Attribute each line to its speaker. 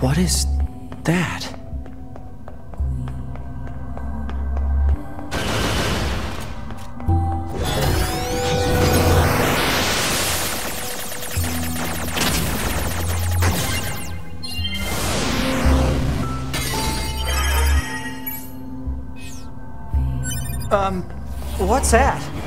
Speaker 1: What is that? Um, what's that?